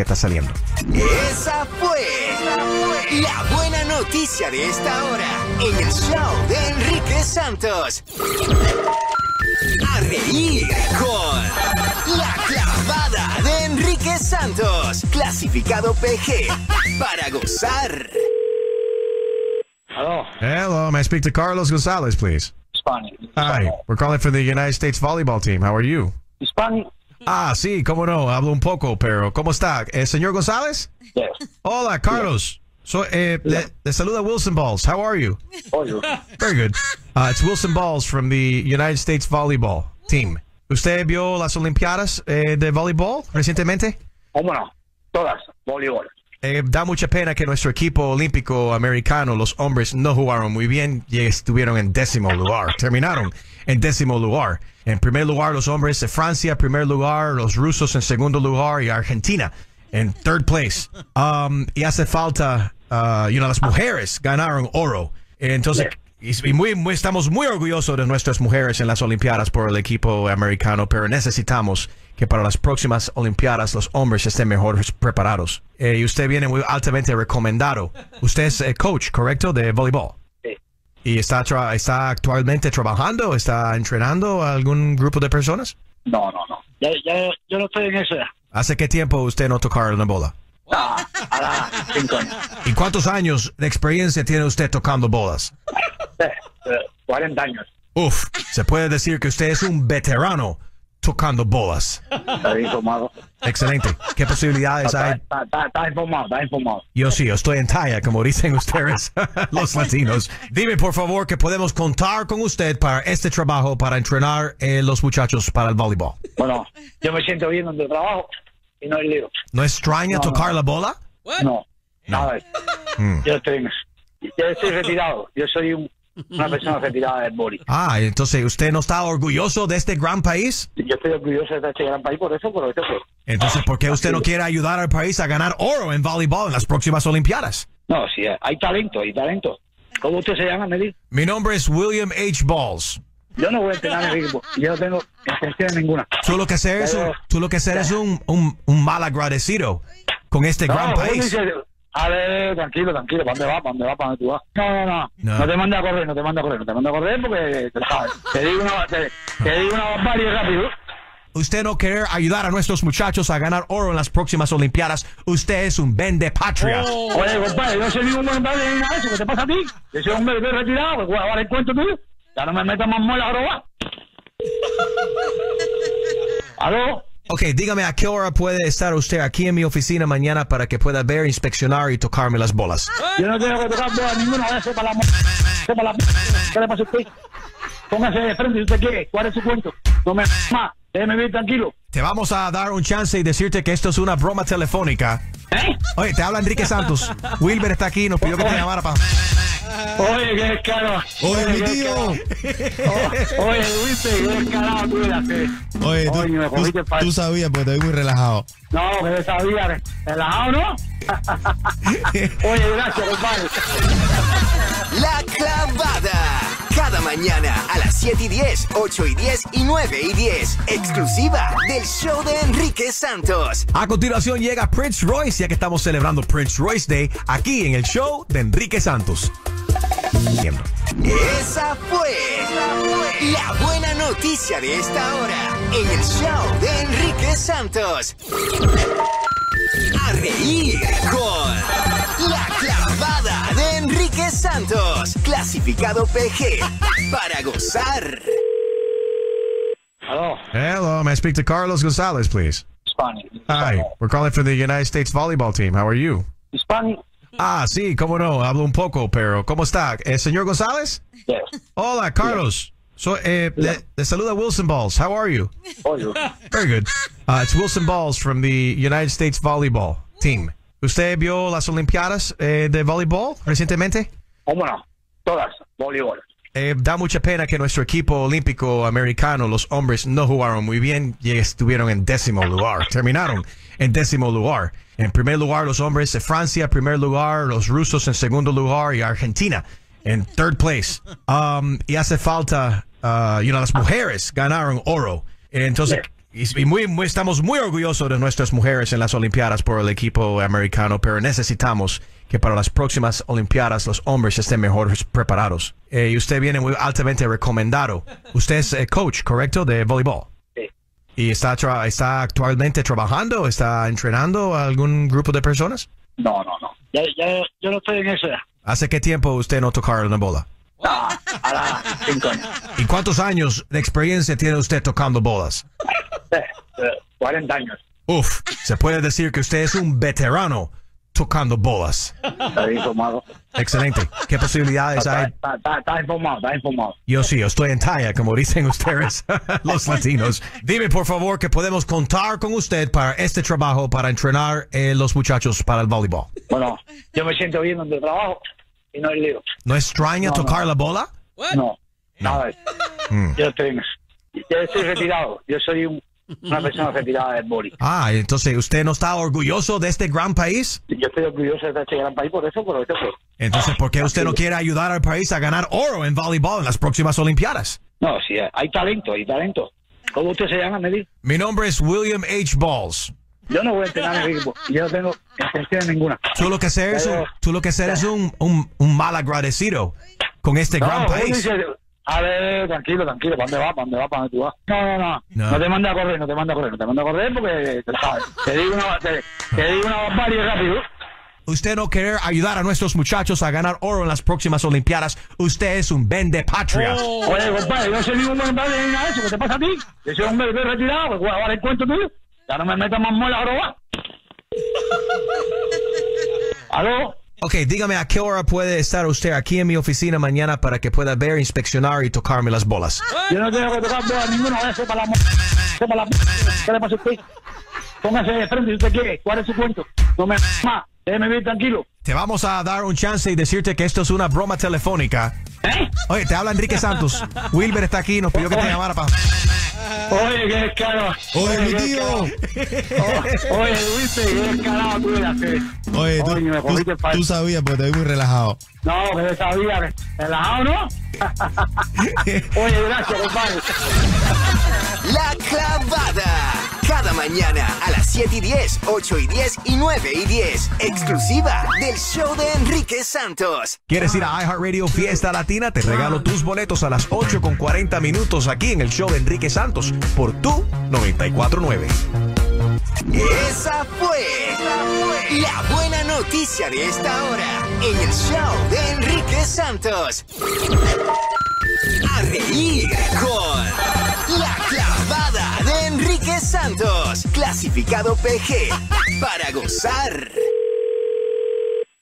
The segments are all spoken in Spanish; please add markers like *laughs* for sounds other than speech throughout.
que está saliendo. Esa fue la buena noticia de esta hora en el show de Enrique Santos. A reír con la clavada de Enrique Santos, clasificado PG, para gozar. Hello, Hello, may I speak to Carlos Gonzalez, please? Hi, we're calling for the United States volleyball team. How are you? Ah, sí, cómo no, hablo un poco, pero ¿cómo está? Eh, señor González? Yes. Hola, Carlos. So, eh, le, le saluda Wilson Balls. How are you? Oye, Very good. Uh, it's Wilson Balls from the United States volleyball team. ¿Usted vio las Olimpiadas eh, de voleibol recientemente? ¿cómo no? Todas, voleibol. Eh, da mucha pena que nuestro equipo olímpico americano, los hombres, no jugaron muy bien y estuvieron en décimo lugar. Terminaron en décimo lugar. En primer lugar, los hombres de Francia, primer lugar, los rusos en segundo lugar y Argentina en third place. Um, y hace falta, uh, you las mujeres ganaron oro. Entonces, y muy, muy- estamos muy orgullosos de nuestras mujeres en las Olimpiadas por el equipo americano, pero necesitamos que para las próximas Olimpiadas los hombres estén mejor preparados. Eh, y usted viene muy altamente recomendado. Usted es eh, coach, ¿correcto? De voleibol. ¿Y está, tra- está actualmente trabajando? ¿Está entrenando a algún grupo de personas? No, no, no. Ya, ya, yo no estoy en eso ya. ¿Hace qué tiempo usted no tocar una bola? Ahora cinco años. ¿Y cuántos años de experiencia tiene usted tocando bolas? Eh, eh, 40 años. Uf, se puede decir que usted es un veterano tocando bolas. Estoy informado. Excelente. ¿Qué posibilidades Está, hay? está, está, está informado, está informado. Yo sí, yo estoy en talla, como dicen ustedes, *laughs* los latinos. Dime, por favor, que podemos contar con usted para este trabajo, para entrenar eh, los muchachos para el voleibol. Bueno, yo me siento bien donde trabajo y no hay lío. ¿No extraña No, tocar no. la bola? No, nada de eso. Yo estoy. Yo estoy retirado. Yo soy un- una persona retirada del boli. Ah, entonces usted no está orgulloso de este gran país. Yo estoy orgulloso de este gran país por eso, por eso. pues. Entonces, ¿por qué usted no quiere ayudar al país a ganar oro en voleibol en las próximas Olimpiadas? No, sí, hay talento, hay talento. ¿Cómo usted se llama, Medi? Mi nombre es William H. Balls. Yo no voy a entrenar en equipo. Yo no tengo intención ninguna. Tú lo que hacer es un, tú lo que hacer es un, un, un mal agradecido con este gran No, ¿cómo país. A ver, tranquilo, tranquilo. ¿Para dónde vas? ¿Para dónde vas? ¿Para dónde tú vas? No, no, no. No. No, te mande a correr, no te mande a correr. No te mande a correr porque, sabes, te digo una, te, te digo una rápido. Usted no querer ayudar a nuestros muchachos a ganar oro en las próximas Olimpiadas. Usted es un vende patria. Oye, compadre, yo soy voluntario ni nada de eso. ¿Qué te pasa a ti? Yo soy un estoy retirado. Pues ahora el cuento tuyo. Ya no me metas más muela a robar. ¿Aló? Ok, dígame a qué hora puede estar usted aquí en mi oficina mañana para que pueda ver, inspeccionar y tocarme las bolas. Yo no tengo que tocar bola ninguna vez para la sepa la ¿Qué le pasa a usted? Póngase de frente si usted quiere. ¿Cuál es su cuento? No me más. Déjeme vivir tranquilo. Te vamos a dar un chance y decirte que esto es una broma telefónica. ¿Eh? Oye, te habla Enrique Santos. *laughs* Wilber está aquí, nos pidió que te llamara para... Oye, qué descaro. Oye, mi tío. Oye, Luis, qué descarado tú eh. Oye, tú, me tú- palo. tú sabías porque te vi muy relajado. No, que yo sabía. Relajado, ¿no? *laughs* Oye, gracias, compadre. La clavada. Cada mañana a las 7 y 10, 8 y 10 y 9 y 10. Exclusiva del show de Enrique Santos. A continuación llega Prince Royce, ya que estamos celebrando Prince Royce Day aquí en el show de Enrique Santos. Entiendo. Esa fue la buena noticia de esta hora en el show de Enrique Santos. A reír con la clavada de Enrique Santos, clasificado PG, para gozar. Aló, Hello, may I speak to Carlos Gonzalez, please? Spanish. Hi, we're calling for the United States volleyball team. How are you? Spanish? Ah, sí, cómo no, hablo un poco, pero ¿cómo está? Eh, señor González? Yes. Hola, Carlos. So, eh, le, le saluda Wilson Balls. How are you? Oye, Very good. Uh, it's Wilson Balls from the United States volleyball team. ¿Usted vio las Olimpiadas eh, de voleibol recientemente? ¿cómo no? Todas, voleibol. Eh, da mucha pena que nuestro equipo olímpico americano, los hombres, no jugaron muy bien y estuvieron en décimo lugar. Terminaron en décimo lugar. En primer lugar, los hombres de Francia, primer lugar, los rusos en segundo lugar y Argentina en third place. Um, y hace falta, uh, you know, las mujeres ganaron oro. Entonces, y muy- estamos muy orgullosos de nuestras mujeres en las Olimpiadas por el equipo americano, pero necesitamos que para las próximas Olimpiadas los hombres estén mejor preparados. Eh, y usted viene muy altamente recomendado. Usted es eh, coach, ¿correcto? De voleibol. Sí. ¿Y está, tra- está actualmente trabajando? ¿Está entrenando a algún grupo de personas? No, no, no. Ya, ya, yo no estoy en eso. ¿Hace qué tiempo usted no tocar una bola? Ah, a las cinco años. ¿Y cuántos años de experiencia tiene usted tocando bolas? Eh, eh, 40 años. Uf, se puede decir que usted es un veterano tocando bolas. Estoy informado. Excelente. ¿Qué posibilidades Está, hay? está, está, está informado, está informado. Yo sí, yo estoy en talla, como dicen ustedes, *laughs* los latinos. Dime, por favor, que podemos contar con usted para este trabajo, para entrenar eh, los muchachos para el voleibol. Bueno, yo me siento bien donde trabajo y no hay lío. ¿No extraña No, no. tocar la bola? No, nada. Mm. Yo estoy. Yo estoy retirado. Yo soy un- una persona retirada del boli. Ah, entonces, ¿usted no está orgulloso de este gran país? Yo estoy orgulloso de este gran país por eso, por eso. Pues. Entonces, ¿por qué usted no quiere ayudar al país a ganar oro en voleibol en las próximas Olimpiadas? No, sí, hay talento, hay talento. ¿Cómo usted se llama, Medi? Mi nombre es William H. Balls. Yo no voy a entrenar en el equipo. Yo no tengo intención ninguna. Tú lo que eres, un, tú lo que eres un, un, un mal agradecido con este gran No, país. uno dice, a ver, tranquilo, tranquilo, ¿para dónde vas? ¿Para dónde vas? ¿Para dónde tú vas? No, no, no, No. no. te manda a correr, no te manda a correr, no te manda a correr porque, tú sabes, te digo una, te, te digo una barbarie rápido. Usted no querer ayudar a nuestros muchachos a ganar oro en las próximas Olimpiadas. Usted es un vende patria. Oye, compadre, yo soy ningún buen padre ni nada de eso, ¿qué te pasa a ti? Yo soy un bebé retirado, pues voy a dar el cuento tuyo. Ya no me metas más muela a robar. ¿Aló? Ok, dígame a qué hora puede estar usted aquí en mi oficina mañana para que pueda ver, inspeccionar y tocarme las bolas. Yo no tengo que tocar bola ninguna, váyase para la para la ¿Qué le pasa a usted? Póngase de frente si usted quiere, ¿cuál es su cuento? No me más, déjeme vivir tranquilo. Te vamos a dar un chance y decirte que esto es una broma telefónica. ¿Eh? Oye, te habla Enrique Santos. Wilber está aquí, nos pidió que te llamara para... Oye, qué descarado. Oye, mi qué tío. Oye, viste, qué descarado tú eras. eh. Oye, tú, Oye, me tú- tú sabías, porque te vi muy relajado. No, que yo sabía relajado, ¿no? *laughs* Oye, gracias, compadre. La clavada. Cada mañana a las 7 y 10, 8 y 10 y 9 y 10. Exclusiva del show de Enrique Santos. ¿Quieres ir a iHeartRadio Fiesta Latina? Te regalo tus boletos a las 8 con 40 minutos aquí en el show de Enrique Santos por tu 949. Esa fue la buena noticia de esta hora en el show de Enrique Santos. A reír con Santos, clasificado PG, para gozar.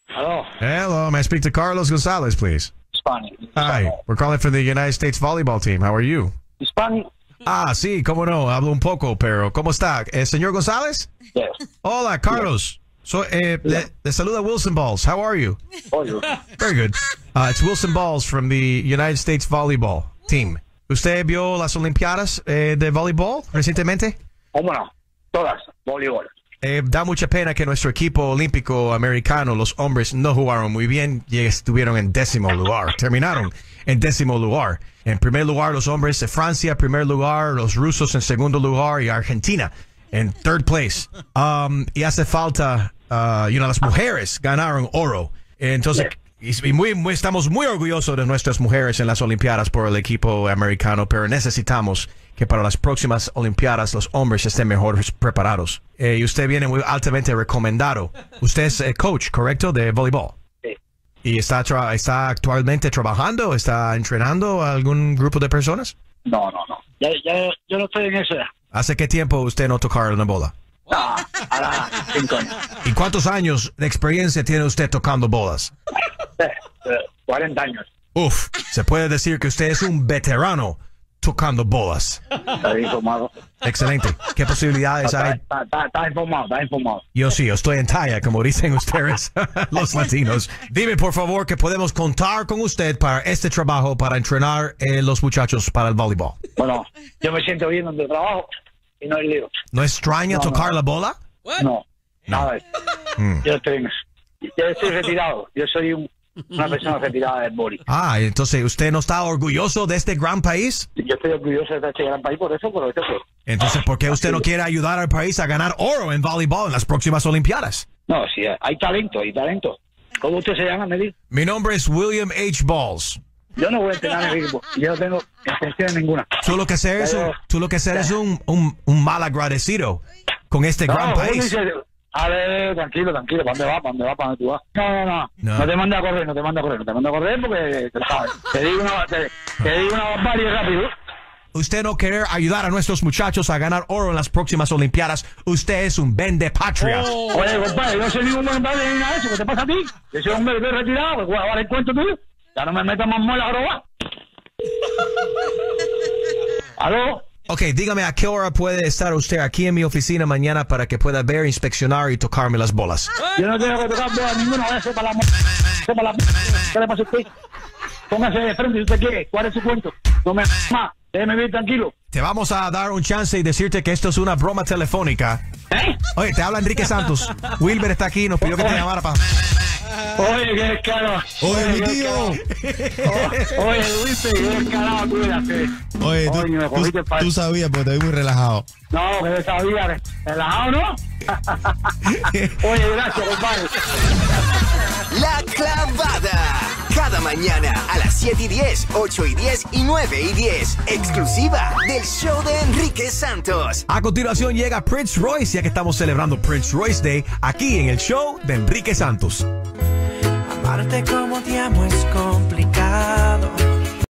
Aló, Hello, may I speak to Carlos Gonzalez, please? Spanish. Hi, we're calling for the United States volleyball team. How are you? Spanish? Ah, sí, cómo no, hablo un poco, pero ¿cómo está? Eh, señor González? Yes. Hola, Carlos. So, eh, le, le saluda Wilson Balls. How are you? Oye, Very good. Uh, it's Wilson Balls from the United States volleyball team. ¿Usted vio las Olimpiadas eh, de voleibol recientemente? ¿Cómo no? Todas, voleibol. Eh, da mucha pena que nuestro equipo olímpico americano, los hombres, no jugaron muy bien y estuvieron en décimo lugar. Terminaron en décimo lugar. En primer lugar, los hombres de Francia, primer lugar, los rusos en segundo lugar y Argentina en third place. Um, y hace falta, uh, you know, las mujeres ganaron oro. Entonces, y muy, muy- estamos muy orgullosos de nuestras mujeres en las Olimpiadas por el equipo americano, pero necesitamos que para las próximas Olimpiadas los hombres estén mejor preparados. Eh, y usted viene muy altamente recomendado. Usted es eh, coach, ¿correcto? De voleibol. Sí. ¿Y está, tra- está actualmente trabajando? ¿Está entrenando a algún grupo de personas? No, no, no. Ya, ya, yo no estoy en eso. ¿Hace qué tiempo usted no tocar una bola? Ah, a las cinco años. ¿Y cuántos años de experiencia tiene usted tocando bolas? Eh, eh, 40 años. Uf, se puede decir que usted es un veterano tocando bolas. Estoy informado. Excelente. ¿Qué posibilidades Está, hay? está, está, está informado, está informado. Yo sí, yo estoy en talla, como dicen ustedes, *laughs* los latinos. Dime, por favor, que podemos contar con usted para este trabajo, para entrenar eh, los muchachos para el voleibol. Bueno, yo me siento bien donde trabajo y no hay lío. ¿No extraña No, no. tocar la bola? No, nada. Mm. Yo estoy. Yo estoy retirado. Yo soy un- una persona retirada del boli. Ah, entonces usted no está orgulloso de este gran país. Yo estoy orgulloso de este gran país por eso, por eso. Entonces, ¿por qué usted no quiere ayudar al país a ganar oro en voleibol en las próximas Olimpiadas? No, sí, hay talento, hay talento. ¿Cómo usted se llama, Medi? Mi nombre es William H. Balls. Yo no voy a entrenar en equipo. Yo no tengo intención ninguna. Tú lo que ser es un, tú lo que ser es un, un, un mal agradecido con este gran No, país. uno dice, a ver, tranquilo, tranquilo, ¿para dónde vas? ¿Para dónde vas? ¿Para dónde tú vas? No, no, no, No. no. te mando a correr, no te mando a correr, no te mando a correr porque, tú sabes, te digo una, te, te digo una barbarie rápido. Usted no querer ayudar a nuestros muchachos a ganar oro en las próximas Olimpiadas. Usted es un vende patria. Oye, compadre, yo no soy ningún buen padre ni nada de eso, ¿qué te pasa a ti? Yo soy un bebé retirado, pues voy a dar el cuento tuyo. Ya no me metas más muela a robar. *laughs* ¿Aló? Ok, dígame a qué hora puede estar usted aquí en mi oficina mañana para que pueda ver, inspeccionar y tocarme las bolas. Yo no tengo que tocar bola ninguna, vaya sepa la mo... sepa la ¿Qué le pasa a usted? Póngase de frente si usted quiere. ¿Cuál es su cuento? No me más. Déjeme vivir tranquilo. Te vamos a dar un chance y decirte que esto es una broma telefónica. ¿Eh? Oye, te habla Enrique Santos. Wilber está aquí, nos pidió que te llamara para... Oye, qué descarado. Oye, mi tío. Oye, Luis, qué descarado eh. Oye, tú, me tú- tú sabías, porque te vi muy relajado. No, que yo sabía. Relajado, ¿no? *laughs* Oye, gracias, compadre. La clavada. Cada mañana a las 7 y 10, 8 y 10 y 9 y 10. Exclusiva del show de Enrique Santos. A continuación llega Prince Royce, ya que estamos celebrando Prince Royce Day aquí en el show de Enrique Santos. Amarte como te amo es complicado.